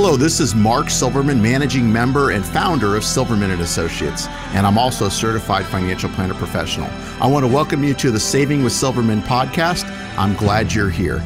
Hello, this is Mark Silverman, managing member and founder of Silverman and Associates, and I'm also a certified financial planner professional. I want to welcome you to the Saving with Silverman podcast. I'm glad you're here.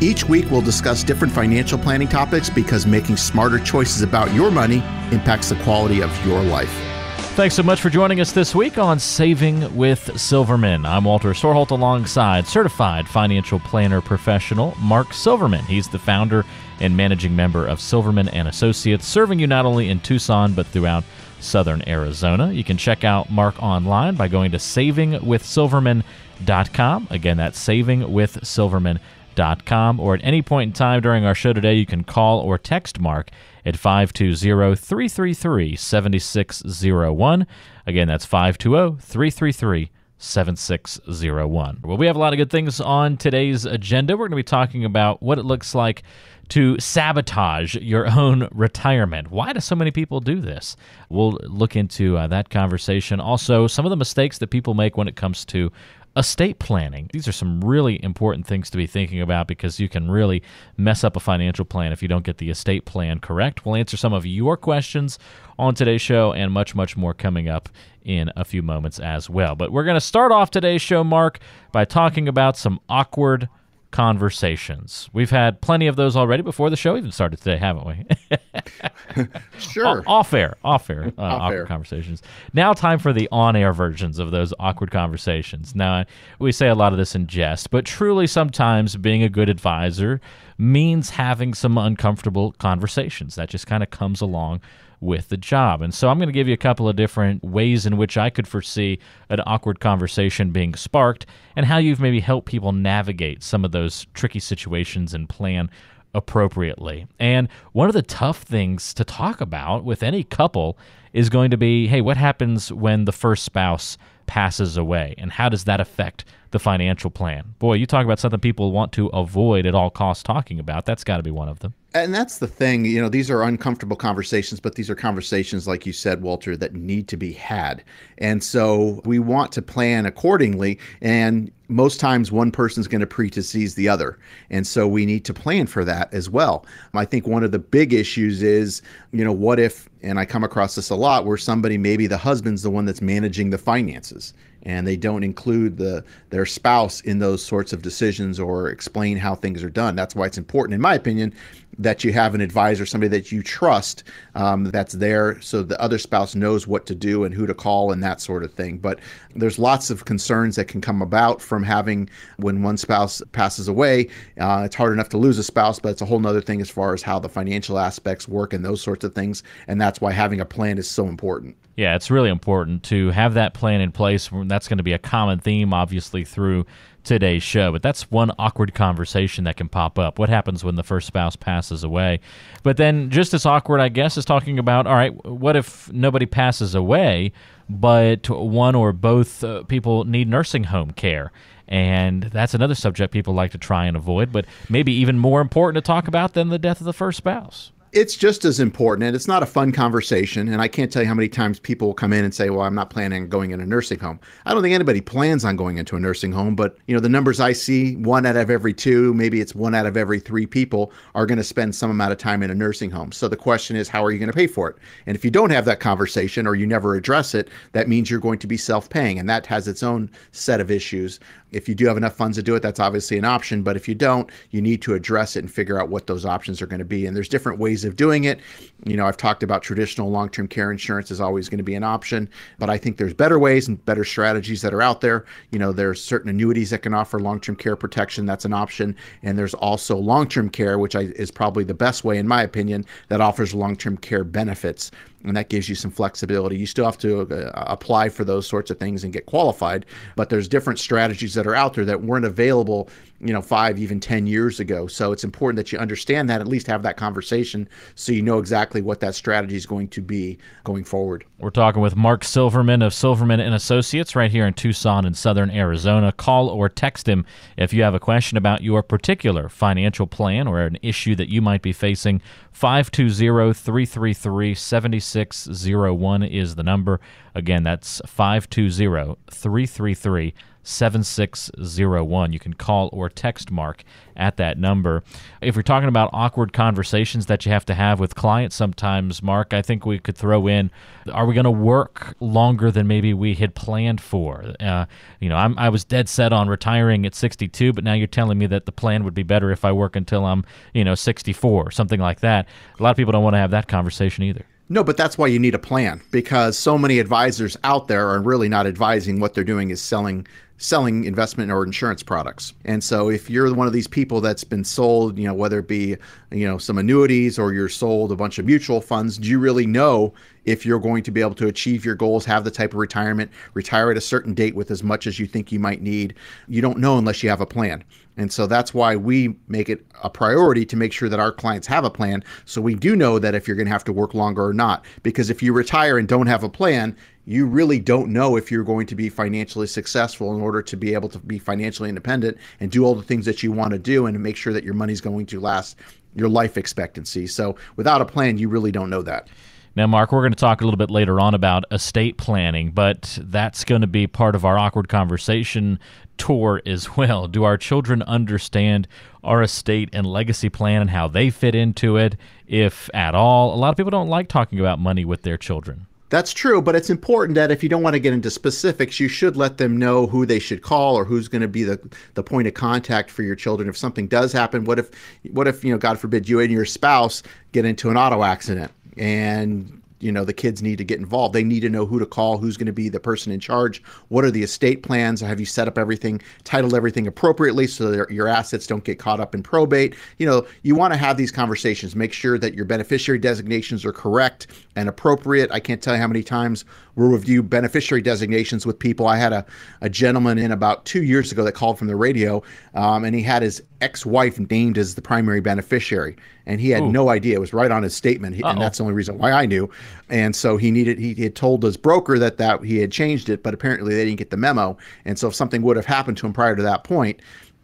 Each week, we'll discuss different financial planning topics because making smarter choices about your money impacts the quality of your life. Thanks so much for joining us this week on Saving with Silverman. I'm Walter Storholt alongside certified financial planner professional Mark Silverman. He's the founder and managing member of Silverman and Associates, serving you not only in Tucson but throughout southern Arizona. You can check out Mark online by going to savingwithsilverman.com. Again, that's savingwithsilverman.com. Or at any point in time during our show today, you can call or text Mark at 520 333 7601. Again, that's 520 333 7601. Well, we have a lot of good things on today's agenda. We're going to be talking about what it looks like to sabotage your own retirement. Why do so many people do this? We'll look into uh, that conversation. Also, some of the mistakes that people make when it comes to estate planning. These are some really important things to be thinking about because you can really mess up a financial plan if you don't get the estate plan correct. We'll answer some of your questions on today's show and much, much more coming up in a few moments as well. But we're going to start off today's show, Mark, by talking about some awkward conversations. We've had plenty of those already before the show even started today, haven't we? sure. off air, off air, uh, off awkward air. conversations. Now, time for the on air versions of those awkward conversations. Now, we say a lot of this in jest, but truly, sometimes being a good advisor means having some uncomfortable conversations. That just kind of comes along with the job. And so I'm going to give you a couple of different ways in which I could foresee an awkward conversation being sparked and how you've maybe helped people navigate some of those tricky situations and plan appropriately. And one of the tough things to talk about with any couple is going to be hey, what happens when the first spouse passes away? And how does that affect the financial plan? Boy, you talk about something people want to avoid at all costs talking about. That's got to be one of them and that's the thing you know these are uncomfortable conversations but these are conversations like you said walter that need to be had and so we want to plan accordingly and most times one person's going to predecease the other and so we need to plan for that as well i think one of the big issues is you know what if and i come across this a lot where somebody maybe the husband's the one that's managing the finances and they don't include the their spouse in those sorts of decisions or explain how things are done. That's why it's important, in my opinion, that you have an advisor, somebody that you trust, um, that's there, so the other spouse knows what to do and who to call and that sort of thing. But there's lots of concerns that can come about from having when one spouse passes away. Uh, it's hard enough to lose a spouse, but it's a whole other thing as far as how the financial aspects work and those sorts of things. And that's why having a plan is so important. Yeah, it's really important to have that plan in place. That's going to be a common theme, obviously, through today's show. But that's one awkward conversation that can pop up. What happens when the first spouse passes away? But then, just as awkward, I guess, is talking about all right, what if nobody passes away, but one or both uh, people need nursing home care? And that's another subject people like to try and avoid, but maybe even more important to talk about than the death of the first spouse it's just as important and it's not a fun conversation and i can't tell you how many times people will come in and say well i'm not planning on going in a nursing home i don't think anybody plans on going into a nursing home but you know the numbers i see one out of every two maybe it's one out of every three people are going to spend some amount of time in a nursing home so the question is how are you going to pay for it and if you don't have that conversation or you never address it that means you're going to be self-paying and that has its own set of issues if you do have enough funds to do it, that's obviously an option. But if you don't, you need to address it and figure out what those options are going to be. And there's different ways of doing it. You know, I've talked about traditional long term care insurance is always going to be an option, but I think there's better ways and better strategies that are out there. You know, there's certain annuities that can offer long term care protection. That's an option. And there's also long term care, which I, is probably the best way, in my opinion, that offers long term care benefits and that gives you some flexibility. You still have to uh, apply for those sorts of things and get qualified, but there's different strategies that are out there that weren't available you know, five, even 10 years ago. So it's important that you understand that, at least have that conversation so you know exactly what that strategy is going to be going forward. We're talking with Mark Silverman of Silverman and Associates right here in Tucson in southern Arizona. Call or text him if you have a question about your particular financial plan or an issue that you might be facing. 520 333 7601 is the number. Again, that's 520 333 7601. You can call or text Mark at that number. If we're talking about awkward conversations that you have to have with clients sometimes, Mark, I think we could throw in are we going to work longer than maybe we had planned for? Uh, you know, I'm, I was dead set on retiring at 62, but now you're telling me that the plan would be better if I work until I'm, you know, 64, something like that. A lot of people don't want to have that conversation either. No, but that's why you need a plan because so many advisors out there are really not advising. What they're doing is selling selling investment or insurance products. And so if you're one of these people that's been sold, you know, whether it be, you know, some annuities or you're sold a bunch of mutual funds, do you really know if you're going to be able to achieve your goals, have the type of retirement, retire at a certain date with as much as you think you might need? You don't know unless you have a plan. And so that's why we make it a priority to make sure that our clients have a plan. So we do know that if you're going to have to work longer or not. Because if you retire and don't have a plan, you really don't know if you're going to be financially successful in order to be able to be financially independent and do all the things that you want to do and make sure that your money's going to last your life expectancy. So without a plan, you really don't know that. Now, Mark, we're going to talk a little bit later on about estate planning, but that's going to be part of our awkward conversation tour as well. Do our children understand our estate and legacy plan and how they fit into it, if at all? A lot of people don't like talking about money with their children. That's true, but it's important that if you don't want to get into specifics, you should let them know who they should call or who's going to be the, the point of contact for your children if something does happen. What if what if, you know, God forbid you and your spouse get into an auto accident and you know the kids need to get involved. They need to know who to call who's going to be the person in charge what are the estate plans have you set up everything titled everything appropriately so that your assets don't get caught up in probate. You know you want to have these conversations make sure that your beneficiary designations are correct and appropriate. I can't tell you how many times we'll review beneficiary designations with people. I had a, a gentleman in about two years ago that called from the radio um, and he had his ex-wife named as the primary beneficiary and he had Ooh. no idea. It was right on his statement and that's the only reason why i knew. And so he needed he had told his broker that that he had changed it but apparently they didn't get the memo. And so if something would have happened to him prior to that point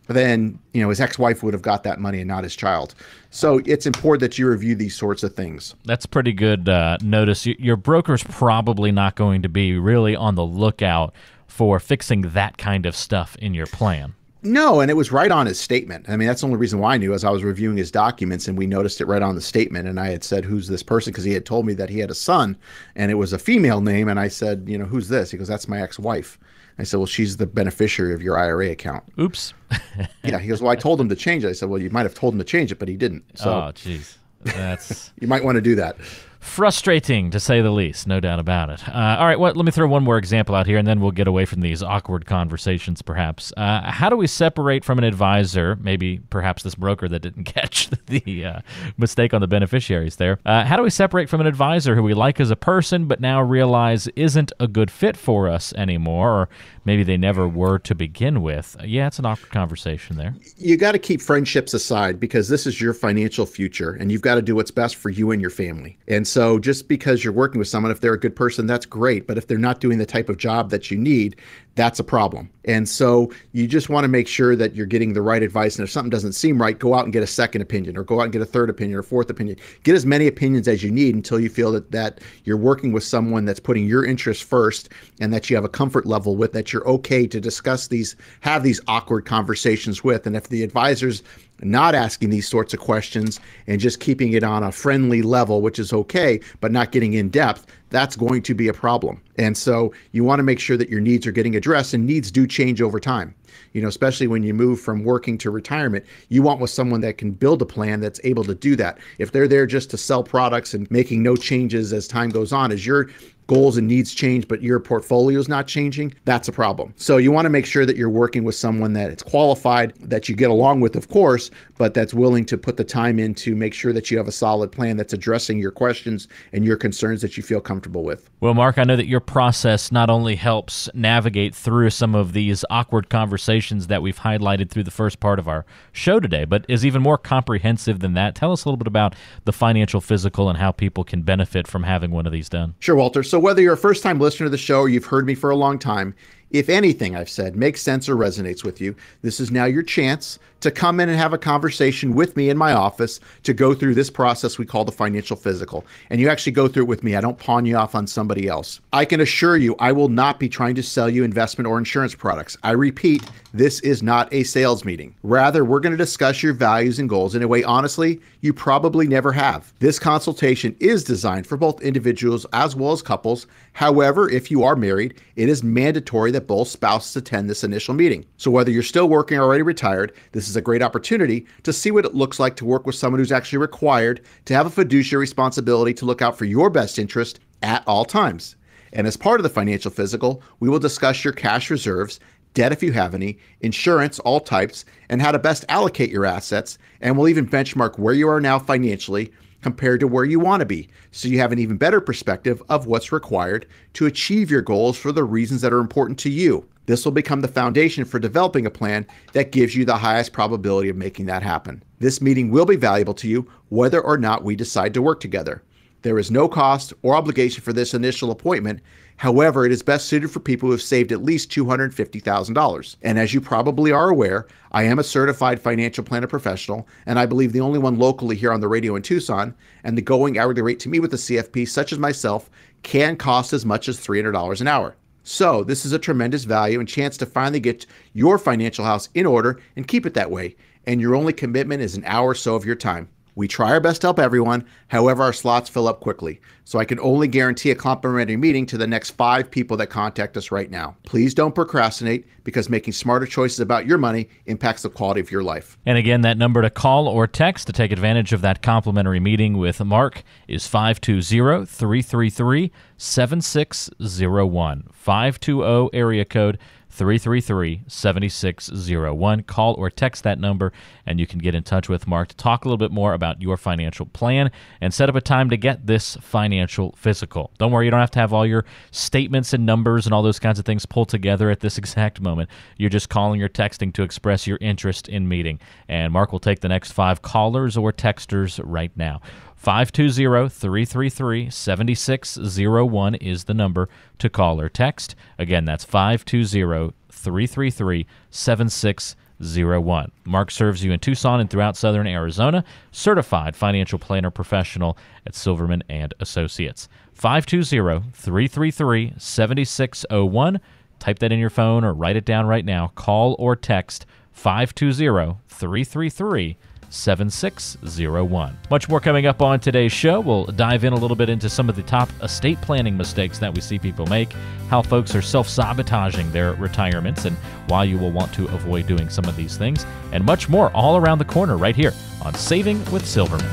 then you know his ex-wife would have got that money and not his child so it's important that you review these sorts of things that's pretty good uh, notice your broker's probably not going to be really on the lookout for fixing that kind of stuff in your plan no, and it was right on his statement. I mean, that's the only reason why I knew as I was reviewing his documents and we noticed it right on the statement. And I had said, Who's this person? Because he had told me that he had a son and it was a female name. And I said, You know, who's this? He goes, That's my ex wife. I said, Well, she's the beneficiary of your IRA account. Oops. yeah. He goes, Well, I told him to change it. I said, Well, you might have told him to change it, but he didn't. So, oh, jeez. That's. you might want to do that frustrating to say the least, no doubt about it. Uh, all right, well, let me throw one more example out here, and then we'll get away from these awkward conversations, perhaps. Uh, how do we separate from an advisor, maybe perhaps this broker that didn't catch the uh, mistake on the beneficiaries there? Uh, how do we separate from an advisor who we like as a person, but now realize isn't a good fit for us anymore, or maybe they never were to begin with? yeah, it's an awkward conversation there. You got to keep friendships aside because this is your financial future, and you've got to do what's best for you and your family. And so just because you're working with someone, if they're a good person, that's great. But if they're not doing the type of job that you need, that's a problem. And so you just want to make sure that you're getting the right advice. And if something doesn't seem right, go out and get a second opinion or go out and get a third opinion or fourth opinion. Get as many opinions as you need until you feel that, that you're working with someone that's putting your interests first and that you have a comfort level with, that you're okay to discuss these, have these awkward conversations with. And if the advisor's not asking these sorts of questions and just keeping it on a friendly level, which is okay, but not getting in depth, that's going to be a problem. And so you want to make sure that your needs are getting addressed, and needs do change over time. You know, especially when you move from working to retirement, you want with someone that can build a plan that's able to do that. If they're there just to sell products and making no changes as time goes on, as you're goals and needs change, but your portfolio is not changing, that's a problem. So you want to make sure that you're working with someone that it's qualified, that you get along with, of course, but that's willing to put the time in to make sure that you have a solid plan that's addressing your questions and your concerns that you feel comfortable with. Well, Mark, I know that your process not only helps navigate through some of these awkward conversations that we've highlighted through the first part of our show today, but is even more comprehensive than that. Tell us a little bit about the financial physical and how people can benefit from having one of these done. Sure, Walter. So, whether you're a first time listener to the show or you've heard me for a long time, If anything I've said makes sense or resonates with you, this is now your chance to come in and have a conversation with me in my office to go through this process we call the financial physical. And you actually go through it with me. I don't pawn you off on somebody else. I can assure you, I will not be trying to sell you investment or insurance products. I repeat, this is not a sales meeting. Rather, we're going to discuss your values and goals in a way, honestly, you probably never have. This consultation is designed for both individuals as well as couples. However, if you are married, it is mandatory that both spouses attend this initial meeting. So whether you're still working or already retired, this is a great opportunity to see what it looks like to work with someone who's actually required to have a fiduciary responsibility to look out for your best interest at all times. And as part of the financial physical, we will discuss your cash reserves, debt if you have any, insurance, all types, and how to best allocate your assets. And we'll even benchmark where you are now financially compared to where you want to be so you have an even better perspective of what's required to achieve your goals for the reasons that are important to you. This will become the foundation for developing a plan that gives you the highest probability of making that happen. This meeting will be valuable to you whether or not we decide to work together. There is no cost or obligation for this initial appointment. However, it is best suited for people who have saved at least $250,000. And as you probably are aware, I am a certified financial planner professional, and I believe the only one locally here on the radio in Tucson. And the going hourly rate to meet with a CFP such as myself can cost as much as $300 an hour. So, this is a tremendous value and chance to finally get your financial house in order and keep it that way. And your only commitment is an hour or so of your time. We try our best to help everyone, however, our slots fill up quickly. So I can only guarantee a complimentary meeting to the next five people that contact us right now. Please don't procrastinate because making smarter choices about your money impacts the quality of your life. And again, that number to call or text to take advantage of that complimentary meeting with Mark is 520 333 7601. 520 area code 333 7601. Call or text that number, and you can get in touch with Mark to talk a little bit more about your financial plan and set up a time to get this financial physical. Don't worry, you don't have to have all your statements and numbers and all those kinds of things pulled together at this exact moment. You're just calling or texting to express your interest in meeting. And Mark will take the next five callers or texters right now. 520 333 7601 is the number to call or text. Again, that's 520 333 7601. Mark serves you in Tucson and throughout southern Arizona, certified financial planner professional at Silverman and Associates. 520 333 7601. Type that in your phone or write it down right now. Call or text 520 333 7601. Much more coming up on today's show. We'll dive in a little bit into some of the top estate planning mistakes that we see people make, how folks are self sabotaging their retirements, and why you will want to avoid doing some of these things, and much more all around the corner right here on Saving with Silverman.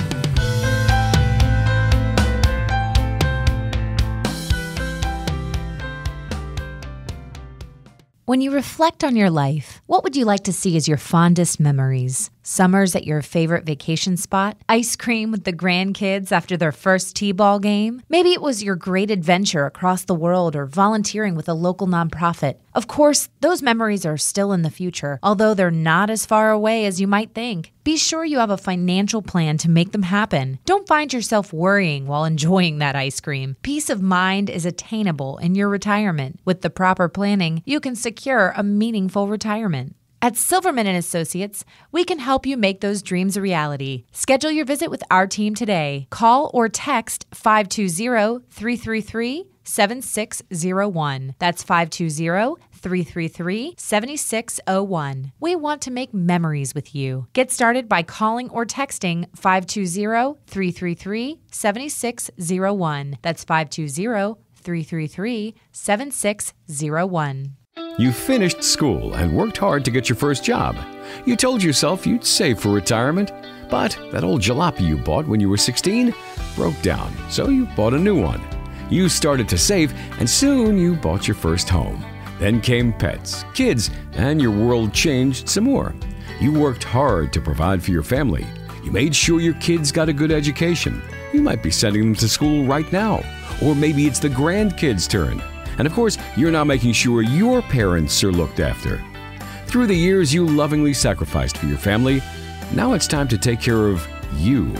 When you reflect on your life, what would you like to see as your fondest memories? Summers at your favorite vacation spot? Ice cream with the grandkids after their first T ball game? Maybe it was your great adventure across the world or volunteering with a local nonprofit. Of course, those memories are still in the future, although they're not as far away as you might think. Be sure you have a financial plan to make them happen. Don't find yourself worrying while enjoying that ice cream. Peace of mind is attainable in your retirement. With the proper planning, you can secure a meaningful retirement. At Silverman and Associates, we can help you make those dreams a reality. Schedule your visit with our team today. Call or text 520-333-7601. That's 520-333-7601. We want to make memories with you. Get started by calling or texting 520-333-7601. That's 520-333-7601. You finished school and worked hard to get your first job. You told yourself you'd save for retirement, but that old jalopy you bought when you were 16 broke down, so you bought a new one. You started to save, and soon you bought your first home. Then came pets, kids, and your world changed some more. You worked hard to provide for your family. You made sure your kids got a good education. You might be sending them to school right now, or maybe it's the grandkids' turn. And of course, you're now making sure your parents are looked after. Through the years you lovingly sacrificed for your family, now it's time to take care of you.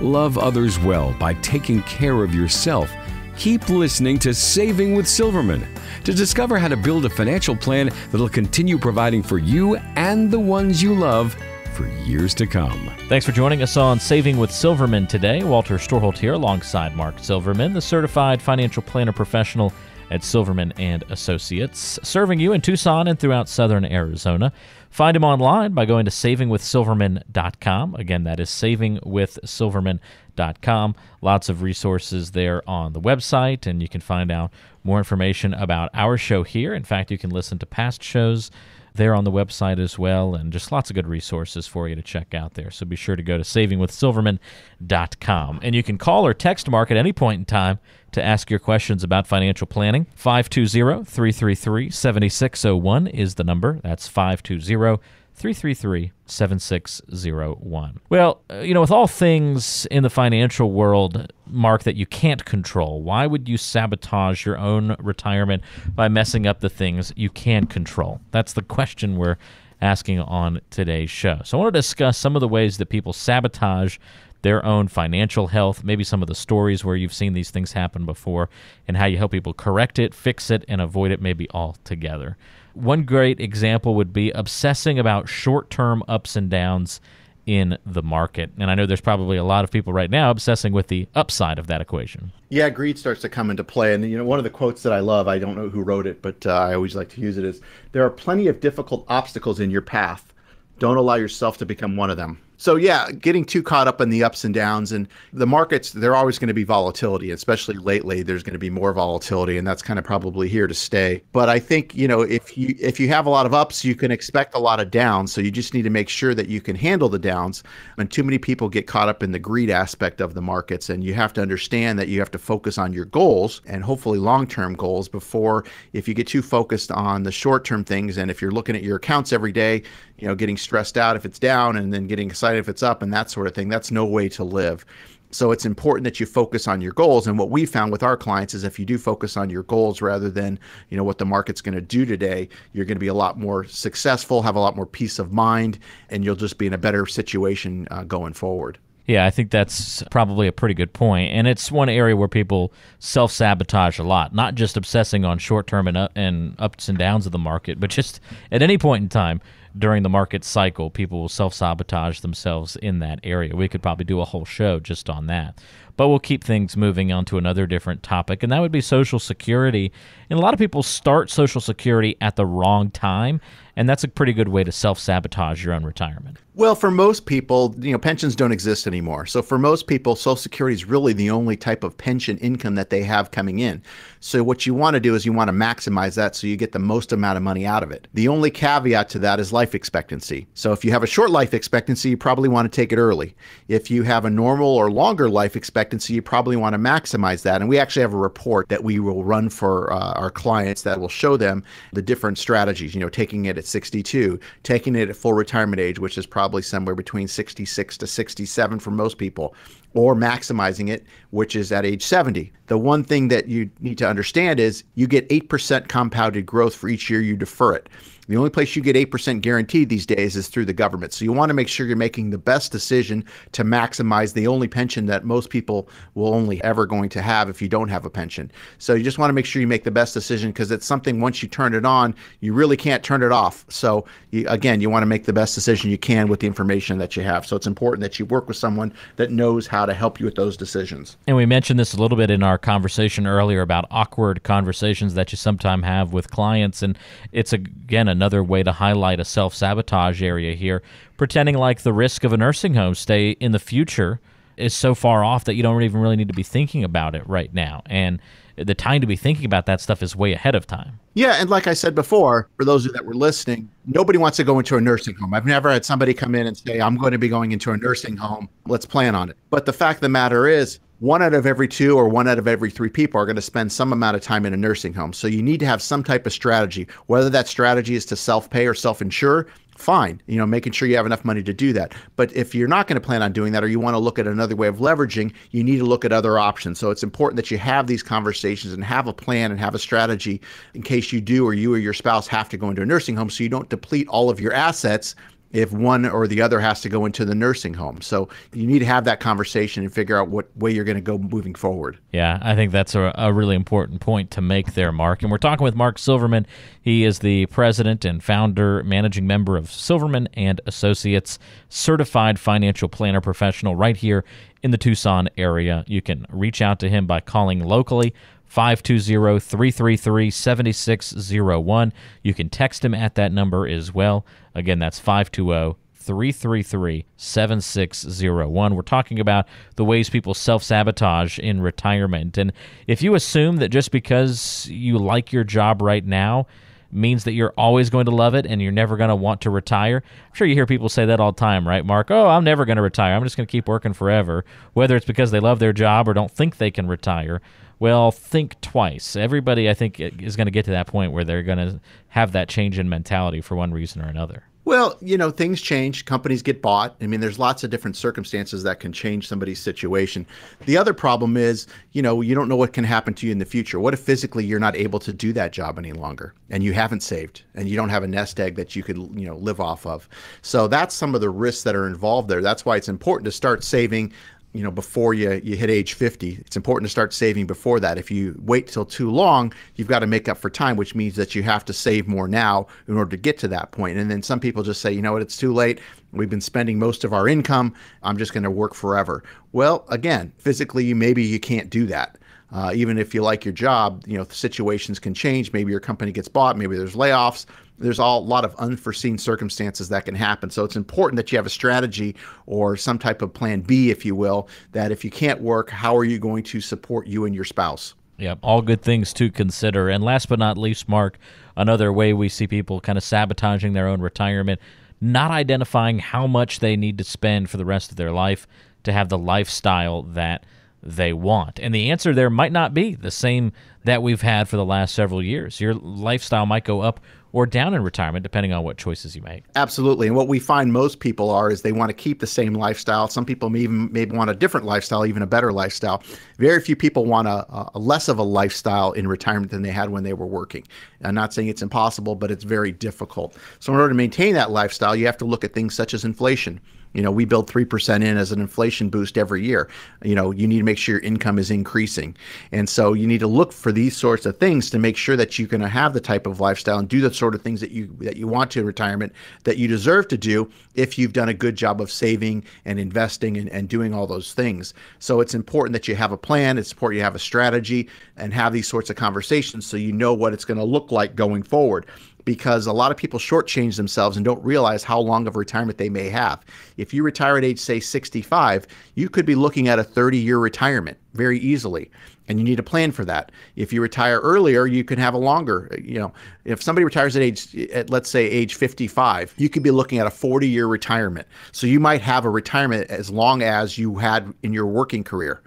Love others well by taking care of yourself Keep listening to Saving with Silverman to discover how to build a financial plan that'll continue providing for you and the ones you love for years to come. Thanks for joining us on Saving with Silverman today. Walter Storholt here alongside Mark Silverman, the certified financial planner professional at Silverman and Associates, serving you in Tucson and throughout southern Arizona. Find him online by going to savingwithsilverman.com. Again, that is savingwithsilverman.com. Lots of resources there on the website, and you can find out more information about our show here. In fact, you can listen to past shows there on the website as well, and just lots of good resources for you to check out there. So be sure to go to savingwithsilverman.com. And you can call or text Mark at any point in time to ask your questions about financial planning. 520 333 7601 is the number. That's 520 333 7601. Well, uh, you know, with all things in the financial world, Mark, that you can't control, why would you sabotage your own retirement by messing up the things you can control? That's the question we're asking on today's show. So I want to discuss some of the ways that people sabotage their own financial health, maybe some of the stories where you've seen these things happen before, and how you help people correct it, fix it, and avoid it maybe altogether. One great example would be obsessing about short term ups and downs in the market. And I know there's probably a lot of people right now obsessing with the upside of that equation. Yeah, greed starts to come into play. And, you know, one of the quotes that I love, I don't know who wrote it, but uh, I always like to use it is there are plenty of difficult obstacles in your path. Don't allow yourself to become one of them. So yeah, getting too caught up in the ups and downs and the markets, they're always going to be volatility, especially lately. There's going to be more volatility, and that's kind of probably here to stay. But I think you know if you if you have a lot of ups, you can expect a lot of downs. So you just need to make sure that you can handle the downs. And too many people get caught up in the greed aspect of the markets, and you have to understand that you have to focus on your goals and hopefully long term goals before if you get too focused on the short term things, and if you're looking at your accounts every day, you know, getting stressed out if it's down, and then getting excited excited if it's up and that sort of thing. That's no way to live. So it's important that you focus on your goals. And what we found with our clients is if you do focus on your goals rather than, you know, what the market's going to do today, you're going to be a lot more successful, have a lot more peace of mind, and you'll just be in a better situation uh, going forward. Yeah, I think that's probably a pretty good point. And it's one area where people self sabotage a lot, not just obsessing on short term and, and ups and downs of the market, but just at any point in time, during the market cycle, people will self sabotage themselves in that area. We could probably do a whole show just on that. But we'll keep things moving on to another different topic, and that would be Social Security. And a lot of people start Social Security at the wrong time, and that's a pretty good way to self sabotage your own retirement. Well, for most people, you know, pensions don't exist anymore. So for most people, Social Security is really the only type of pension income that they have coming in. So what you want to do is you want to maximize that so you get the most amount of money out of it. The only caveat to that is life expectancy. So if you have a short life expectancy, you probably want to take it early. If you have a normal or longer life expectancy, you probably want to maximize that. And we actually have a report that we will run for uh, our clients that will show them the different strategies, you know, taking it at 62, taking it at full retirement age, which is probably probably somewhere between 66 to 67 for most people, or maximizing it, which is at age 70. The one thing that you need to understand is you get 8% compounded growth for each year you defer it. The only place you get 8% guaranteed these days is through the government. So you want to make sure you're making the best decision to maximize the only pension that most people will only ever going to have if you don't have a pension. So you just want to make sure you make the best decision because it's something once you turn it on, you really can't turn it off. So you, again, you want to make the best decision you can with the information that you have. So it's important that you work with someone that knows how to help you with those decisions. And we mentioned this a little bit in our conversation earlier about awkward conversations that you sometimes have with clients and it's again a another way to highlight a self sabotage area here, pretending like the risk of a nursing home stay in the future is so far off that you don't even really need to be thinking about it right now. And the time to be thinking about that stuff is way ahead of time. Yeah, and like I said before, for those of you that were listening, nobody wants to go into a nursing home. I've never had somebody come in and say, I'm going to be going into a nursing home. Let's plan on it. But the fact of the matter is, one out of every two or one out of every three people are going to spend some amount of time in a nursing home. So you need to have some type of strategy, whether that strategy is to self pay or self insure. Fine, you know, making sure you have enough money to do that. But if you're not going to plan on doing that or you want to look at another way of leveraging, you need to look at other options. So it's important that you have these conversations and have a plan and have a strategy in case you do or you or your spouse have to go into a nursing home so you don't deplete all of your assets if one or the other has to go into the nursing home. So you need to have that conversation and figure out what way you're going to go moving forward. Yeah, I think that's a, a, really important point to make there, Mark. And we're talking with Mark Silverman. He is the president and founder, managing member of Silverman and Associates, certified financial planner professional right here in the Tucson area. You can reach out to him by calling locally 520 333 7601. You can text him at that number as well. Again, that's 520 333 7601. We're talking about the ways people self sabotage in retirement. And if you assume that just because you like your job right now, means that you're always going to love it and you're never going to want to retire. I'm sure you hear people say that all the time, right, Mark? Oh, I'm never going to retire. I'm just going to keep working forever, whether it's because they love their job or don't think they can retire. Well, think twice. Everybody, I think, is going to get to that point where they're going to have that change in mentality for one reason or another. Well, you know, things change. Companies get bought. I mean, there's lots of different circumstances that can change somebody's situation. The other problem is, you know, you don't know what can happen to you in the future. What if physically you're not able to do that job any longer and you haven't saved and you don't have a nest egg that you could, you know, live off of? So that's some of the risks that are involved there. That's why it's important to start saving you know before you you hit age 50 it's important to start saving before that. If you wait till too long you've got to make up for time which means that you have to save more now in order to get to that point. And then some people just say you know what? It's too late. We've been spending most of our income. I'm just going to work forever. Well again physically maybe you can't do that. Uh, even if you like your job, you know situations can change. Maybe your company gets bought. Maybe there's layoffs there's all, a lot of unforeseen circumstances that can happen. So it's important that you have a strategy or some type of plan B, if you will, that if you can't work, how are you going to support you and your spouse? Yep, all good things to consider. And last but not least, Mark, another way we see people kind of sabotaging their own retirement, not identifying how much they need to spend for the rest of their life to have the lifestyle that they want. And the answer there might not be the same that we've had for the last several years. Your lifestyle might go up or down in retirement, depending on what choices you make. Absolutely. And what we find most people are is they want to keep the same lifestyle. Some people may even maybe want a different lifestyle, even a better lifestyle. Very few people want a, a less of a lifestyle in retirement than they had when they were working. I'm not saying it's impossible, but it's very difficult. So in order to maintain that lifestyle, you have to look at things such as inflation. You know, we build 3% in as an inflation boost every year. You know, you need to make sure your income is increasing. And so you need to look for these sorts of things to make sure that you can have the type of lifestyle and do the sort of things that you that you want to in retirement that you deserve to do if you've done a good job of saving and investing and, and doing all those things. So it's important that you have a plan, it's important you have a strategy and have these sorts of conversations so you know what it's going to look like going forward because a lot of people shortchange themselves and don't realize how long of retirement they may have. If you retire at age, say, 65, you could be looking at a 30 year retirement very easily. And you need a plan for that. If you retire earlier, you can have a longer, you know, if somebody retires at age, at, let's say age 55, you could be looking at a 40 year retirement. So you might have a retirement as long as you had in your working career.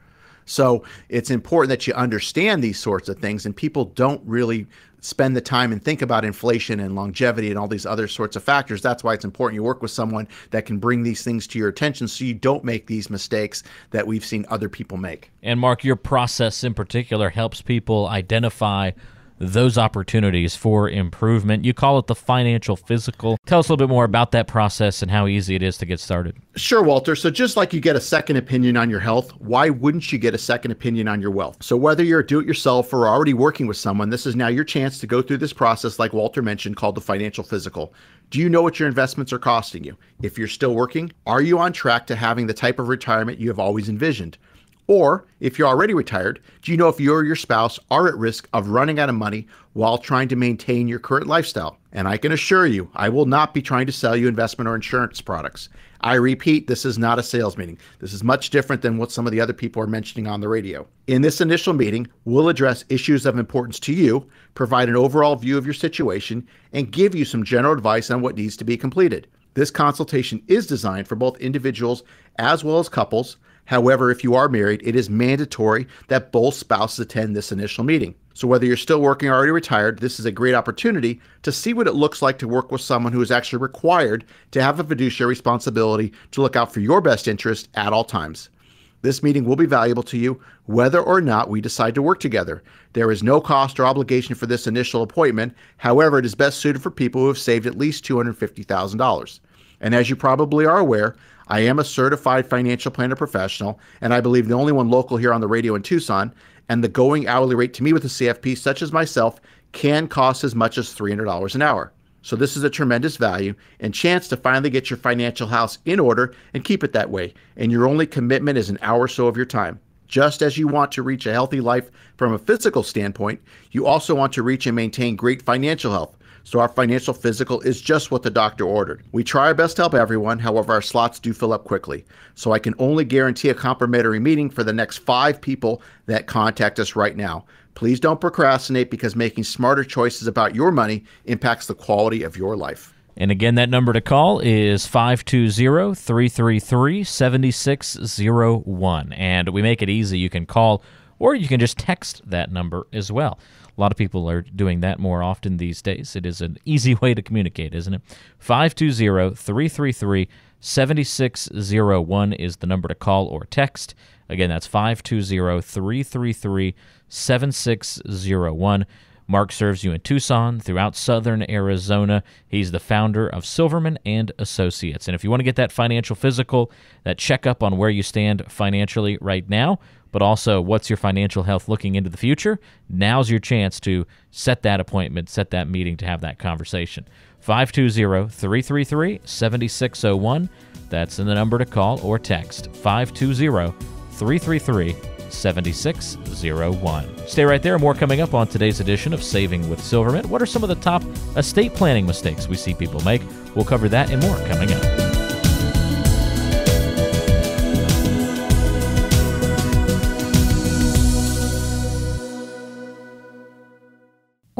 So it's important that you understand these sorts of things, and people don't really spend the time and think about inflation and longevity and all these other sorts of factors. That's why it's important you work with someone that can bring these things to your attention so you don't make these mistakes that we've seen other people make. And Mark, your process in particular helps people identify those opportunities for improvement. You call it the financial physical. Tell us a little bit more about that process and how easy it is to get started. Sure, Walter. So, just like you get a second opinion on your health, why wouldn't you get a second opinion on your wealth? So, whether you're do it yourself or already working with someone, this is now your chance to go through this process, like Walter mentioned, called the financial physical. Do you know what your investments are costing you? If you're still working, are you on track to having the type of retirement you have always envisioned? Or if you're already retired, do you know if you or your spouse are at risk of running out of money while trying to maintain your current lifestyle? And I can assure you, I will not be trying to sell you investment or insurance products. I repeat, this is not a sales meeting. This is much different than what some of the other people are mentioning on the radio. In this initial meeting, we'll address issues of importance to you, provide an overall view of your situation, and give you some general advice on what needs to be completed. This consultation is designed for both individuals as well as couples However, if you are married, it is mandatory that both spouses attend this initial meeting. So, whether you're still working or already retired, this is a great opportunity to see what it looks like to work with someone who is actually required to have a fiduciary responsibility to look out for your best interest at all times. This meeting will be valuable to you whether or not we decide to work together. There is no cost or obligation for this initial appointment. However, it is best suited for people who have saved at least $250,000. And as you probably are aware, I am a certified financial planner professional, and I believe the only one local here on the radio in Tucson. And the going hourly rate to me with a CFP such as myself can cost as much as $300 an hour. So this is a tremendous value and chance to finally get your financial house in order and keep it that way. And your only commitment is an hour or so of your time. Just as you want to reach a healthy life from a physical standpoint, you also want to reach and maintain great financial health. So our financial physical is just what the doctor ordered. We try our best to help everyone, however, our slots do fill up quickly. So I can only guarantee a complimentary meeting for the next five people that contact us right now. Please don't procrastinate because making smarter choices about your money impacts the quality of your life. And again, that number to call is 520 333 7601. And we make it easy. You can call or you can just text that number as well. A lot of people are doing that more often these days. It is an easy way to communicate, isn't it? 520 333 7601 is the number to call or text. Again, that's 520 333 7601. Mark serves you in Tucson, throughout southern Arizona. He's the founder of Silverman and Associates. And if you want to get that financial physical, that checkup on where you stand financially right now, but also what's your financial health looking into the future, now's your chance to set that appointment, set that meeting to have that conversation. 520 333 7601. That's in the number to call or text 520 333 7601. Stay right there. More coming up on today's edition of Saving with Silverman. What are some of the top estate planning mistakes we see people make? We'll cover that and more coming up.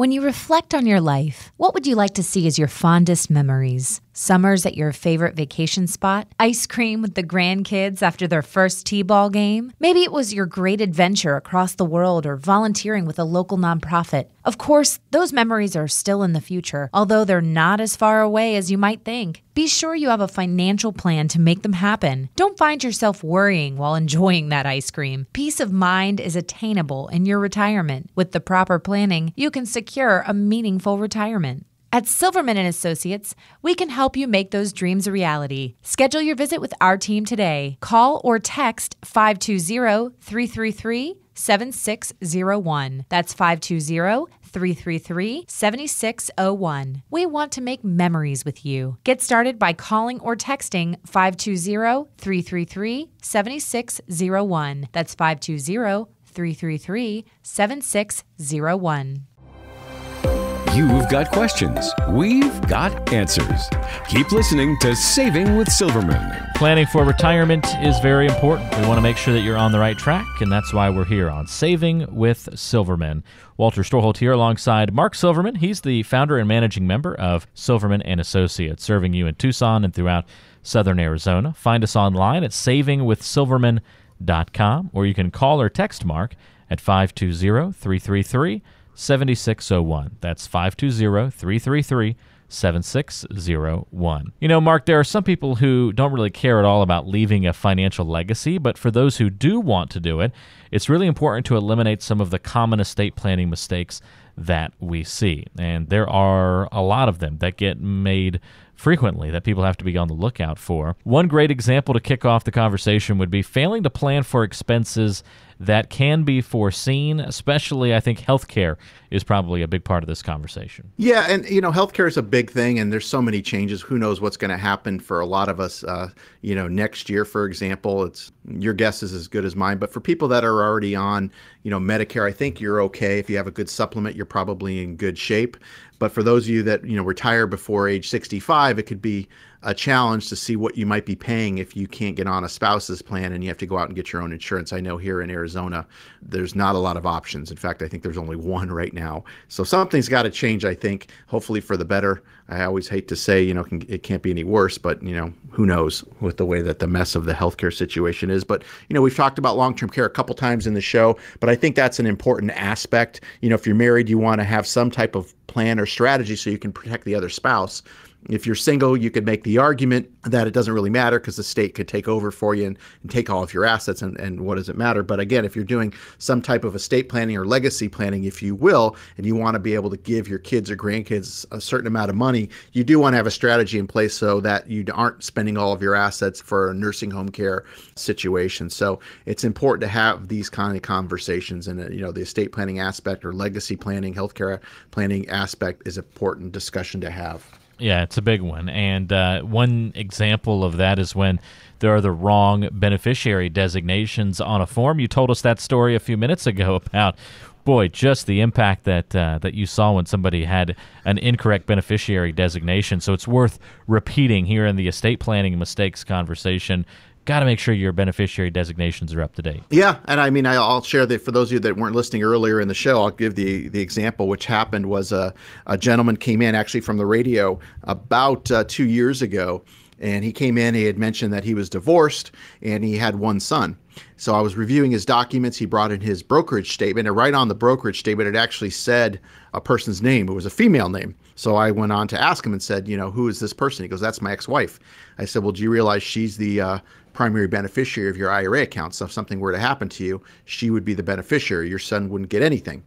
When you reflect on your life, what would you like to see as your fondest memories? Summers at your favorite vacation spot? Ice cream with the grandkids after their first T ball game? Maybe it was your great adventure across the world or volunteering with a local nonprofit. Of course, those memories are still in the future, although they're not as far away as you might think. Be sure you have a financial plan to make them happen. Don't find yourself worrying while enjoying that ice cream. Peace of mind is attainable in your retirement. With the proper planning, you can secure a meaningful retirement. At Silverman and Associates, we can help you make those dreams a reality. Schedule your visit with our team today. Call or text 520-333-7601. That's 520 333 7601. We want to make memories with you. Get started by calling or texting 520 333 7601. That's 520 333 7601. You've got questions. We've got answers. Keep listening to Saving with Silverman. Planning for retirement is very important. We want to make sure that you're on the right track, and that's why we're here on Saving with Silverman. Walter Storholt here alongside Mark Silverman. He's the founder and managing member of Silverman and Associates, serving you in Tucson and throughout southern Arizona. Find us online at savingwithsilverman.com, or you can call or text Mark at 520 333 7601. That's 520 333 7601. You know, Mark, there are some people who don't really care at all about leaving a financial legacy, but for those who do want to do it, it's really important to eliminate some of the common estate planning mistakes that we see. And there are a lot of them that get made frequently that people have to be on the lookout for. One great example to kick off the conversation would be failing to plan for expenses that can be foreseen, especially I think healthcare is probably a big part of this conversation. Yeah, and you know, healthcare is a big thing, and there's so many changes. Who knows what's going to happen for a lot of us? Uh, you know, next year, for example, it's your guess is as good as mine. But for people that are already on, you know, Medicare, I think you're okay. If you have a good supplement, you're probably in good shape. But for those of you that you know retire before age 65, it could be a challenge to see what you might be paying if you can't get on a spouse's plan and you have to go out and get your own insurance. I know here in Arizona, there's not a lot of options. In fact, I think there's only one right now. So something's got to change, I think, hopefully for the better. I always hate to say, you know, it can't be any worse, but, you know, who knows with the way that the mess of the healthcare situation is. But, you know, we've talked about long term care a couple times in the show, but I think that's an important aspect. You know, if you're married, you want to have some type of plan or strategy so you can protect the other spouse If you're single, you could make the argument that it doesn't really matter because the state could take over for you and, and take all of your assets, and, and what does it matter? But again, if you're doing some type of estate planning or legacy planning, if you will, and you want to be able to give your kids or grandkids a certain amount of money, you do want to have a strategy in place so that you aren't spending all of your assets for a nursing home care situation. So it's important to have these kind of conversations, and uh, you know the estate planning aspect or legacy planning, healthcare planning aspect is important discussion to have. Yeah, it's a big one. And uh, one example of that is when there are the wrong beneficiary designations on a form. You told us that story a few minutes ago about, boy, just the impact that uh, that you saw when somebody had an incorrect beneficiary designation. So it's worth repeating here in the estate planning mistakes conversation got to make sure your beneficiary designations are up to date. Yeah, and I mean, I'll share that for those of you that weren't listening earlier in the show. I'll give the the example. Which happened was a a gentleman came in actually from the radio about uh, two years ago, and he came in. He had mentioned that he was divorced and he had one son. So I was reviewing his documents. He brought in his brokerage statement, and right on the brokerage statement, it actually said a person's name. It was a female name. So I went on to ask him and said, you know, who is this person? He goes, that's my ex-wife. I said, well, do you realize she's the uh, primary beneficiary of your IRA account? So if something were to happen to you, she would be the beneficiary. Your son wouldn't get anything.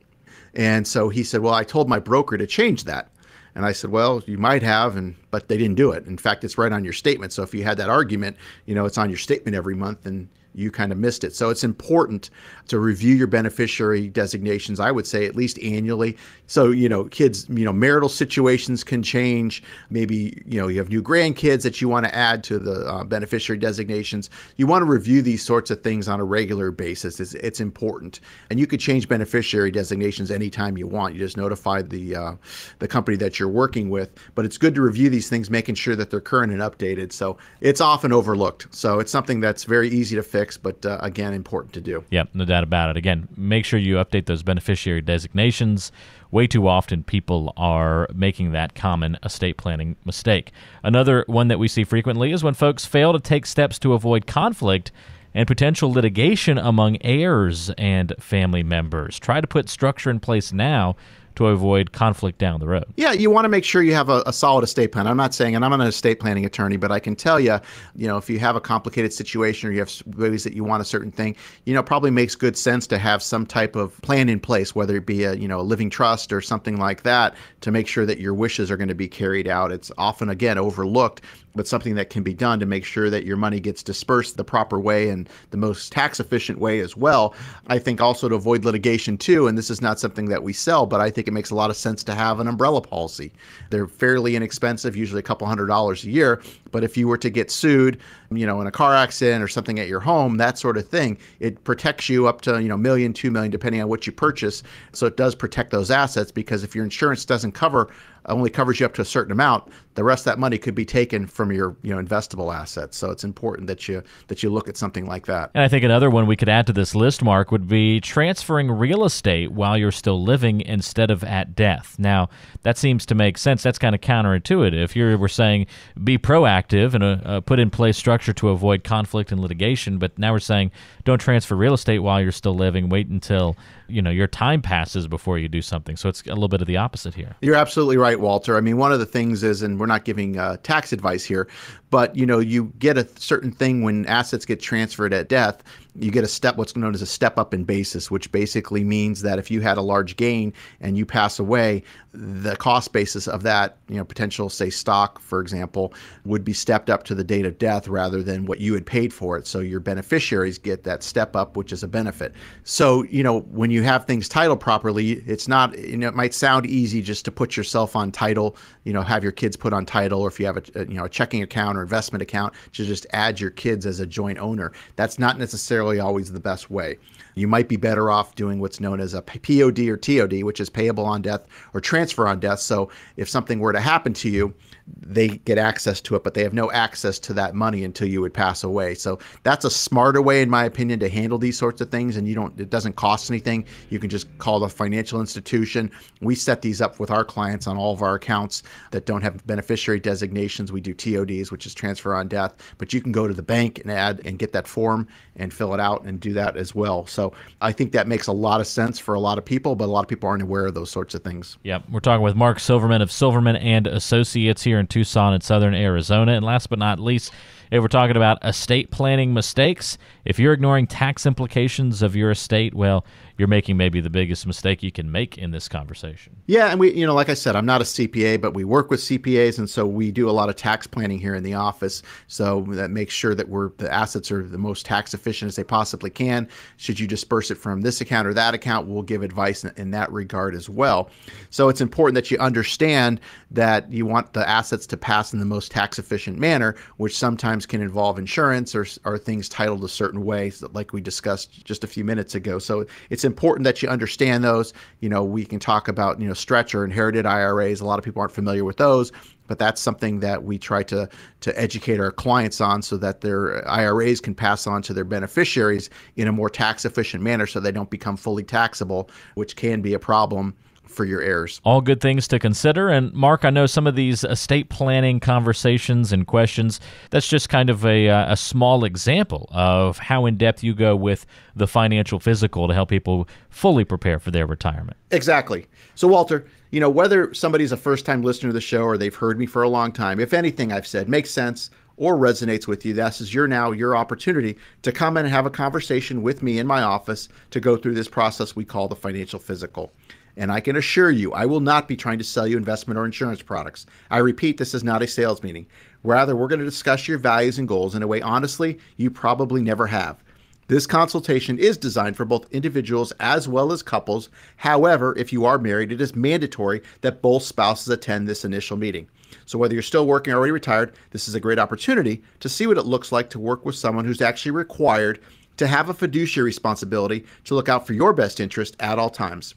And so he said, well, I told my broker to change that. And I said, well, you might have, and but they didn't do it. In fact, it's right on your statement. So if you had that argument, you know, it's on your statement every month, and you kind of missed it. So it's important to review your beneficiary designations, I would say at least annually. So, you know, kids, you know, marital situations can change. Maybe, you know, you have new grandkids that you want to add to the uh, beneficiary designations. You want to review these sorts of things on a regular basis. It's, it's important. And you could change beneficiary designations anytime you want. You just notify the uh, the company that you're working with. But it's good to review these things, making sure that they're current and updated. So it's often overlooked. So it's something that's very easy to fix, but uh, again, important to do. Yep, no doubt about it. Again, make sure you update those beneficiary designations. Way too often, people are making that common estate planning mistake. Another one that we see frequently is when folks fail to take steps to avoid conflict and potential litigation among heirs and family members. Try to put structure in place now to avoid conflict down the road. Yeah, you want to make sure you have a, a, solid estate plan. I'm not saying, and I'm an estate planning attorney, but I can tell you, you know, if you have a complicated situation or you have ways that you want a certain thing, you know, probably makes good sense to have some type of plan in place, whether it be a, you know, a living trust or something like that, to make sure that your wishes are going to be carried out. It's often, again, overlooked but something that can be done to make sure that your money gets dispersed the proper way and the most tax efficient way as well. I think also to avoid litigation too, and this is not something that we sell, but I think it makes a lot of sense to have an umbrella policy. They're fairly inexpensive, usually a couple hundred dollars a year, but if you were to get sued, you know, in a car accident or something at your home, that sort of thing, it protects you up to, you know, million, two million, depending on what you purchase. So it does protect those assets because if your insurance doesn't cover only covers you up to a certain amount, the rest of that money could be taken from your you know investable assets. So it's important that you that you look at something like that. And I think another one we could add to this list, Mark, would be transferring real estate while you're still living instead of at death. Now that seems to make sense. That's kind of counterintuitive. You were saying be proactive and uh, uh, put in place structure to avoid conflict and litigation, but now we're saying don't transfer real estate while you're still living. Wait until you know your time passes before you do something. So it's a little bit of the opposite here. You're absolutely right, Walter. I mean, one of the things is, and we're not giving uh, tax advice here, but you know, you get a certain thing when assets get transferred at death you get a step what's known as a step up in basis which basically means that if you had a large gain and you pass away the cost basis of that you know potential say stock for example would be stepped up to the date of death rather than what you had paid for it. So your beneficiaries get that step up which is a benefit. So you know when you have things titled properly it's not you know it might sound easy just to put yourself on title you know have your kids put on title or if you have a, you know a checking account or investment account to just add your kids as a joint owner. That's not necessarily necessarily always the best way. You might be better off doing what's known as a POD or TOD, which is payable on death or transfer on death. So if something were to happen to you, they get access to it, but they have no access to that money until you would pass away. So that's a smarter way, in my opinion, to handle these sorts of things. And you don't, it doesn't cost anything. You can just call the financial institution. We set these up with our clients on all of our accounts that don't have beneficiary designations. We do TODs, which is is transfer on death, but you can go to the bank and add and get that form and fill it out and do that as well. So I think that makes a lot of sense for a lot of people, but a lot of people aren't aware of those sorts of things. Yep. We're talking with Mark Silverman of Silverman and Associates here in Tucson and Southern Arizona. And last but not least, if we're talking about estate planning mistakes, if you're ignoring tax implications of your estate, well, you're making maybe the biggest mistake you can make in this conversation. Yeah, and we, you know, like I said, I'm not a CPA, but we work with CPAs, and so we do a lot of tax planning here in the office. So that makes sure that we're the assets are the most tax efficient as they possibly can. Should you disperse it from this account or that account, we'll give advice in, in that regard as well. So it's important that you understand that you want the assets to pass in the most tax efficient manner, which sometimes can involve insurance or, or things titled a certain way, like we discussed just a few minutes ago. So it's important that you understand those. You know, we can talk about, you know, stretch or inherited IRAs. A lot of people aren't familiar with those, but that's something that we try to to educate our clients on so that their IRAs can pass on to their beneficiaries in a more tax efficient manner so they don't become fully taxable, which can be a problem for your heirs. All good things to consider. And Mark, I know some of these estate planning conversations and questions, that's just kind of a, uh, a small example of how in depth you go with the financial physical to help people fully prepare for their retirement. Exactly. So, Walter, you know, whether somebody's a first time listener to the show or they've heard me for a long time, if anything I've said makes sense, or resonates with you, this is your now your opportunity to come in and have a conversation with me in my office to go through this process we call the financial physical. And I can assure you, I will not be trying to sell you investment or insurance products. I repeat, this is not a sales meeting. Rather, we're going to discuss your values and goals in a way, honestly, you probably never have. This consultation is designed for both individuals as well as couples. However, if you are married, it is mandatory that both spouses attend this initial meeting. So, whether you're still working or already retired, this is a great opportunity to see what it looks like to work with someone who's actually required to have a fiduciary responsibility to look out for your best interest at all times.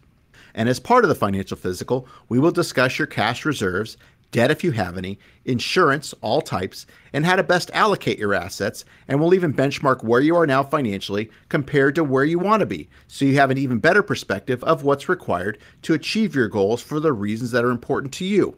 And as part of the financial physical, we will discuss your cash reserves, debt if you have any, insurance, all types, and how to best allocate your assets. And we'll even benchmark where you are now financially compared to where you want to be, so you have an even better perspective of what's required to achieve your goals for the reasons that are important to you.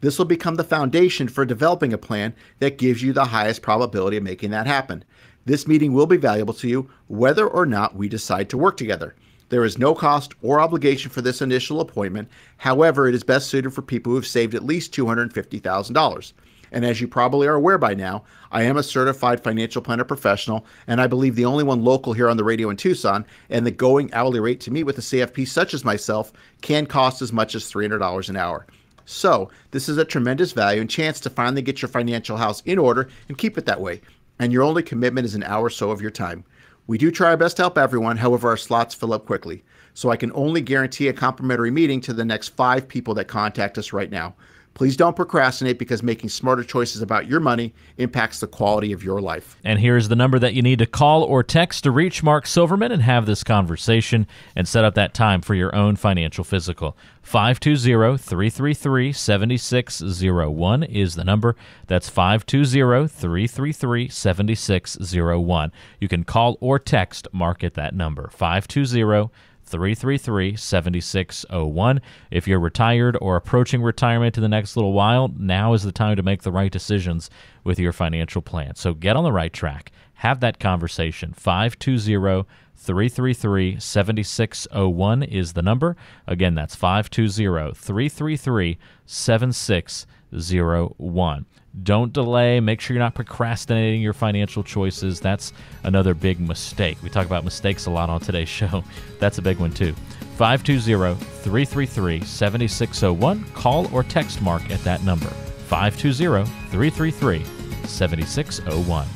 This will become the foundation for developing a plan that gives you the highest probability of making that happen. This meeting will be valuable to you whether or not we decide to work together. There is no cost or obligation for this initial appointment. However, it is best suited for people who have saved at least $250,000. And as you probably are aware by now, I am a certified financial planner professional, and I believe the only one local here on the radio in Tucson. And the going hourly rate to meet with a CFP such as myself can cost as much as $300 an hour. So, this is a tremendous value and chance to finally get your financial house in order and keep it that way. And your only commitment is an hour or so of your time. We do try our best to help everyone, however, our slots fill up quickly. So I can only guarantee a complimentary meeting to the next five people that contact us right now. Please don't procrastinate because making smarter choices about your money impacts the quality of your life. And here's the number that you need to call or text to reach Mark Silverman and have this conversation and set up that time for your own financial physical. 520 333 7601 is the number. That's 520 333 7601. You can call or text Mark at that number 520 333 7601. If you're retired or approaching retirement in the next little while, now is the time to make the right decisions with your financial plan. So get on the right track. Have that conversation. 520 333 7601 is the number. Again, that's 520 333 7601. Don't delay. Make sure you're not procrastinating your financial choices. That's another big mistake. We talk about mistakes a lot on today's show. That's a big one, too. 520 333 7601. Call or text Mark at that number 520 333 7601.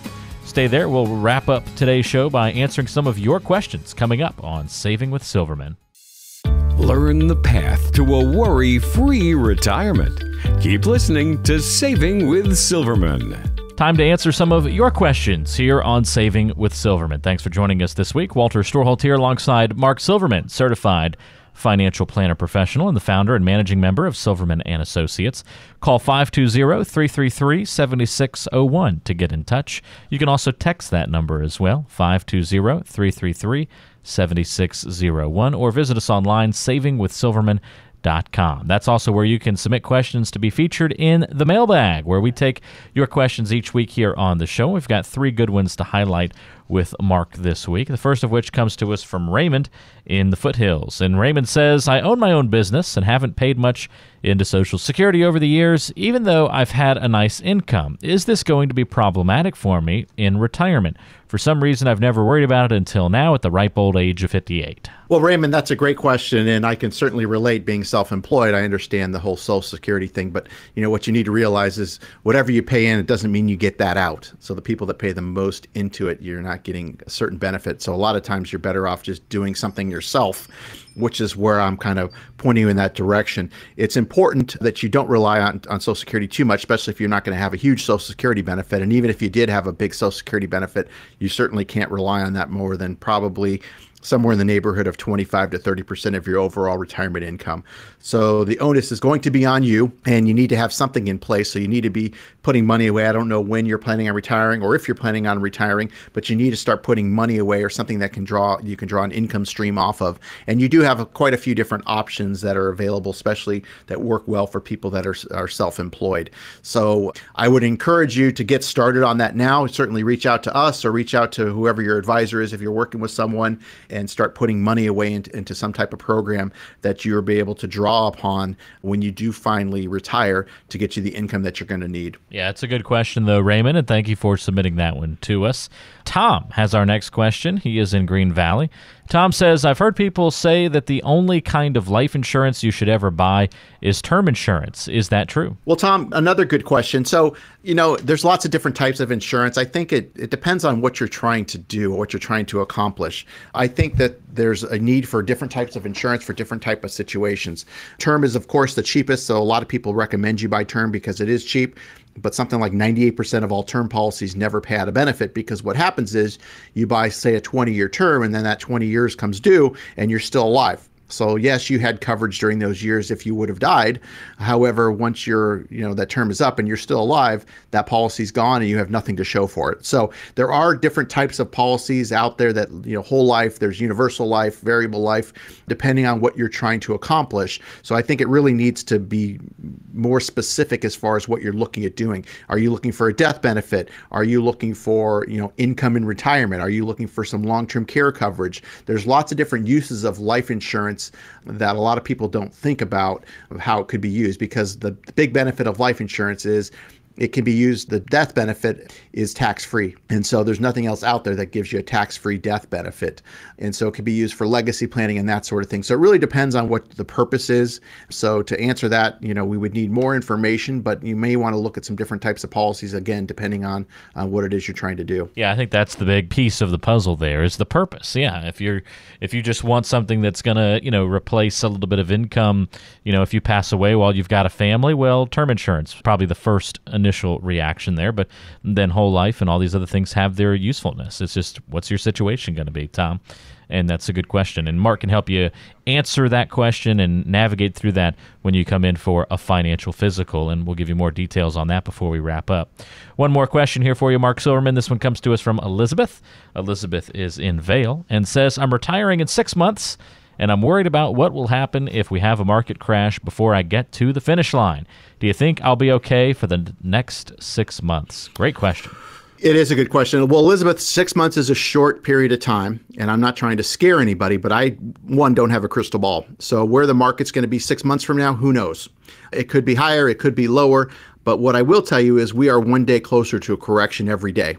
Stay there. We'll wrap up today's show by answering some of your questions coming up on Saving with Silverman. Learn the path to a worry free retirement. Keep listening to Saving with Silverman. Time to answer some of your questions here on Saving with Silverman. Thanks for joining us this week. Walter Storholt here alongside Mark Silverman, certified financial planner professional and the founder and managing member of Silverman and Associates. Call 520-333-7601 to get in touch. You can also text that number as well, 520-333-7601 or visit us online savingwithsilverman.com Com. That's also where you can submit questions to be featured in the mailbag, where we take your questions each week here on the show. We've got three good ones to highlight with Mark this week. The first of which comes to us from Raymond in the foothills. And Raymond says, I own my own business and haven't paid much into Social Security over the years, even though I've had a nice income. Is this going to be problematic for me in retirement? For some reason, I've never worried about it until now at the ripe old age of 58. Well, Raymond, that's a great question, and I can certainly relate being self-employed. I understand the whole Social Security thing, but you know what you need to realize is whatever you pay in, it doesn't mean you get that out. So the people that pay the most into it, you're not getting a certain benefit. So a lot of times you're better off just doing something yourself which is where I'm kind of pointing you in that direction. It's important that you don't rely on, on Social Security too much, especially if you're not going to have a huge Social Security benefit. And even if you did have a big Social Security benefit, you certainly can't rely on that more than probably somewhere in the neighborhood of 25 to 30% of your overall retirement income. So the onus is going to be on you, and you need to have something in place. So you need to be putting money away. I don't know when you're planning on retiring or if you're planning on retiring, but you need to start putting money away or something that can draw you can draw an income stream off of. And you do have a, quite a few different options that are available, especially that work well for people that are, are self-employed. So I would encourage you to get started on that now. Certainly reach out to us or reach out to whoever your advisor is if you're working with someone and start putting money away into, into some type of program that you'll be able to draw upon when you do finally retire to get you the income that you're going to need. Yeah, it's a good question, though, Raymond, and thank you for submitting that one to us. Tom has our next question. He is in Green Valley. Tom says, I've heard people say that the only kind of life insurance you should ever buy is term insurance. Is that true? Well, Tom, another good question. So, you know, there's lots of different types of insurance. I think it, it depends on what you're trying to do or what you're trying to accomplish. I think that there's a need for different types of insurance for different type of situations. Term is, of course, the cheapest. So a lot of people recommend you buy term because it is cheap but something like 98% of all term policies never pay out a benefit because what happens is you buy, say, a 20 year term and then that 20 years comes due and you're still alive. So yes, you had coverage during those years if you would have died. However, once your you know that term is up and you're still alive, that policy's gone and you have nothing to show for it. So there are different types of policies out there that you know whole life, there's universal life, variable life, depending on what you're trying to accomplish. So I think it really needs to be more specific as far as what you're looking at doing. Are you looking for a death benefit? Are you looking for, you know, income in retirement? Are you looking for some long-term care coverage? There's lots of different uses of life insurance that a lot of people don't think about of how it could be used because the, big benefit of life insurance is it can be used the death benefit is tax free and so there's nothing else out there that gives you a tax free death benefit and so it can be used for legacy planning and that sort of thing so it really depends on what the purpose is so to answer that you know we would need more information but you may want to look at some different types of policies again depending on uh, what it is you're trying to do yeah i think that's the big piece of the puzzle there is the purpose yeah if you're if you just want something that's going to you know replace a little bit of income you know if you pass away while you've got a family well term insurance probably the first initial reaction there, but then whole life and all these other things have their usefulness. It's just what's your situation going to be, Tom? And that's a good question. And Mark can help you answer that question and navigate through that when you come in for a financial physical. And we'll give you more details on that before we wrap up. One more question here for you, Mark Silverman. This one comes to us from Elizabeth. Elizabeth is in Vail and says, I'm retiring in six months and I'm worried about what will happen if we have a market crash before I get to the finish line. Do you think I'll be okay for the next six months? Great question. It is a good question. Well, Elizabeth, six months is a short period of time, and I'm not trying to scare anybody, but I, one, don't have a crystal ball. So, where the market's going to be six months from now, who knows? It could be higher, it could be lower. But what I will tell you is we are one day closer to a correction every day.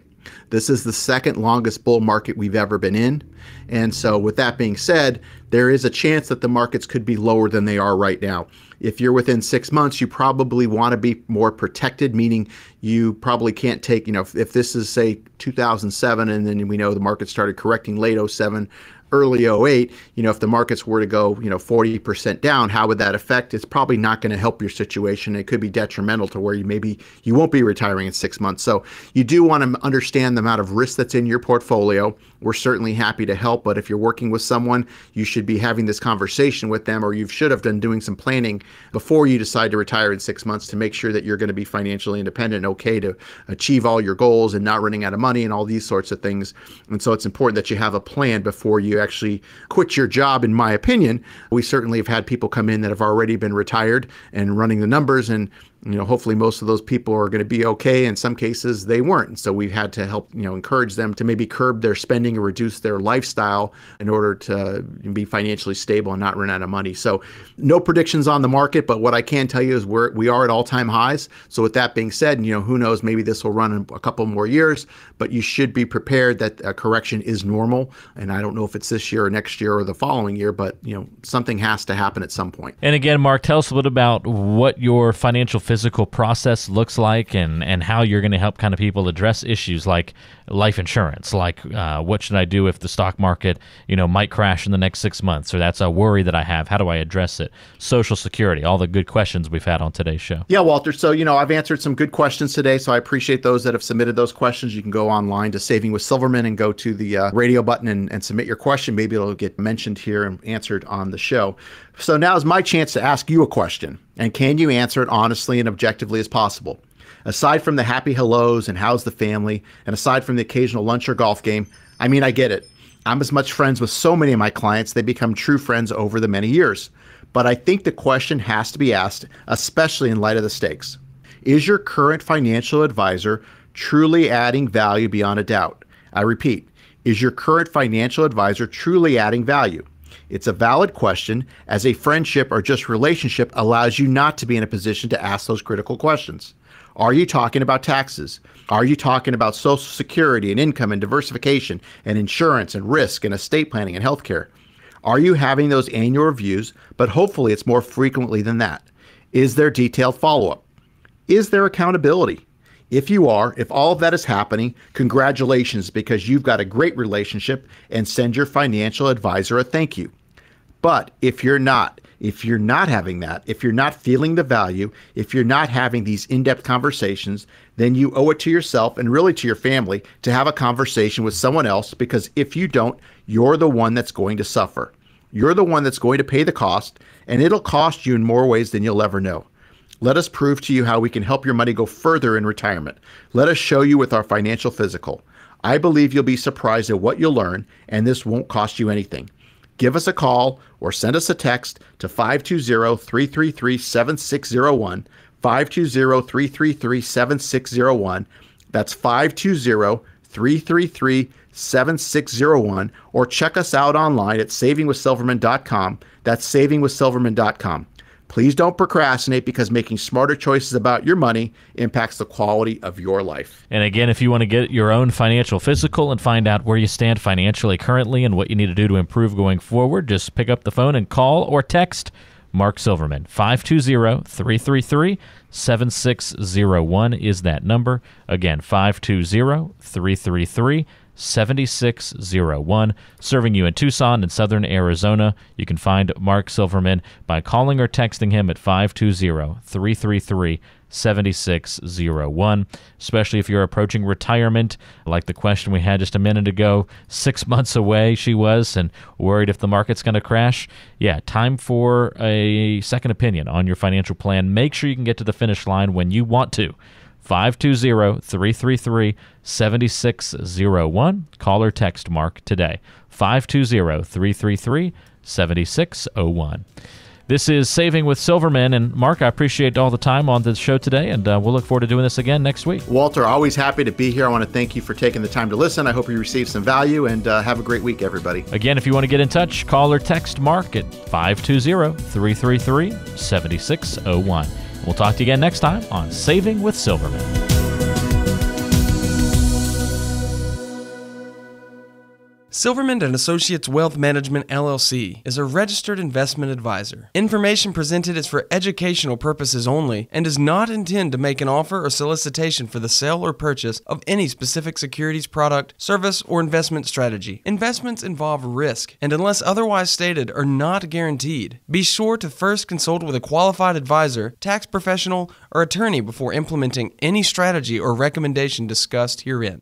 This is the second longest bull market we've ever been in. And so, with that being said, there is a chance that the markets could be lower than they are right now. If you're within six months, you probably want to be more protected, meaning you probably can't take, you know, if, if this is, say, 2007 and then we know the market started correcting late 07 early 08, you know, if the markets were to go, you know, 40% down, how would that affect? It's probably not going to help your situation. It could be detrimental to where you maybe you won't be retiring in six months. So you do want to understand the amount of risk that's in your portfolio. We're certainly happy to help, but if you're working with someone, you should be having this conversation with them, or you should have done doing some planning before you decide to retire in six months to make sure that you're going to be financially independent okay to achieve all your goals and not running out of money and all these sorts of things. And so it's important that you have a plan before you actually quit your job, in my opinion. We certainly have had people come in that have already been retired and running the numbers and you know, hopefully most of those people are going to be okay. In some cases, they weren't. So we've had to help, you know, encourage them to maybe curb their spending or reduce their lifestyle in order to be financially stable and not run out of money. So no predictions on the market, but what I can tell you is we're we are at all-time highs. So with that being said, you know, who knows, maybe this will run a couple more years, but you should be prepared that a correction is normal. And I don't know if it's this year or next year or the following year, but you know, something has to happen at some point. And again, Mark, tell us a little bit about what your financial physical process looks like and, and how you're going to help kind of people address issues like life insurance, like uh, what should I do if the stock market, you know, might crash in the next six months, or that's a worry that I have. How do I address it? Social Security, all the good questions we've had on today's show. Yeah, Walter. So you know, I've answered some good questions today, so I appreciate those that have submitted those questions. You can go online to Saving with Silverman and go to the uh, radio button and, and submit your question. Maybe it'll get mentioned here and answered on the show. So now is my chance to ask you a question, and can you answer it honestly and objectively as possible? Aside from the happy hellos and how's the family, and aside from the occasional lunch or golf game, I mean, I get it. I'm as much friends with so many of my clients, they become true friends over the many years. But I think the question has to be asked, especially in light of the stakes. Is your current financial advisor truly adding value beyond a doubt? I repeat, is your current financial advisor truly adding value? It's a valid question, as a friendship or just relationship allows you not to be in a position to ask those critical questions. Are you talking about taxes? Are you talking about Social Security and income and diversification and insurance and risk and estate planning and healthcare? Are you having those annual reviews, but hopefully it's more frequently than that? Is there detailed follow up? Is there accountability? If you are, if all of that is happening, congratulations because you've got a great relationship and send your financial advisor a thank you. But if you're not, if you're not having that, if you're not feeling the value, if you're not having these in depth conversations, then you owe it to yourself and really to your family to have a conversation with someone else because if you don't, you're the one that's going to suffer. You're the one that's going to pay the cost, and it'll cost you in more ways than you'll ever know. Let us prove to you how we can help your money go further in retirement. Let us show you with our financial physical. I believe you'll be surprised at what you'll learn, and this won't cost you anything give us a call or send us a text to 520 333 7601. 520 333 7601. That's 520 333 7601. Or check us out online at savingwithsilverman.com. That's savingwithsilverman.com. Please don't procrastinate because making smarter choices about your money impacts the quality of your life. And again, if you want to get your own financial physical and find out where you stand financially currently and what you need to do to improve going forward, just pick up the phone and call or text Mark Silverman. 520 333 7601 is that number. Again, 520 333 7601, serving you in Tucson and southern Arizona. You can find Mark Silverman by calling or texting him at 520 333 7601, especially if you're approaching retirement, like the question we had just a minute ago. Six months away, she was, and worried if the market's going to crash. Yeah, time for a second opinion on your financial plan. Make sure you can get to the finish line when you want to. 520 333 7601. Call or text Mark today. 520 333 7601. This is Saving with Silverman. And Mark, I appreciate all the time on the show today, and uh, we'll look forward to doing this again next week. Walter, always happy to be here. I want to thank you for taking the time to listen. I hope you received some value, and uh, have a great week, everybody. Again, if you want to get in touch, call or text Mark at 520 333 7601. We'll talk to you again next time on Saving with Silverman. Silverman and Associates Wealth Management LLC is a registered investment advisor. Information presented is for educational purposes only and does not intend to make an offer or solicitation for the sale or purchase of any specific securities product, service, or investment strategy. Investments involve risk and unless otherwise stated are not guaranteed. Be sure to first consult with a qualified advisor, tax professional, or attorney before implementing any strategy or recommendation discussed herein.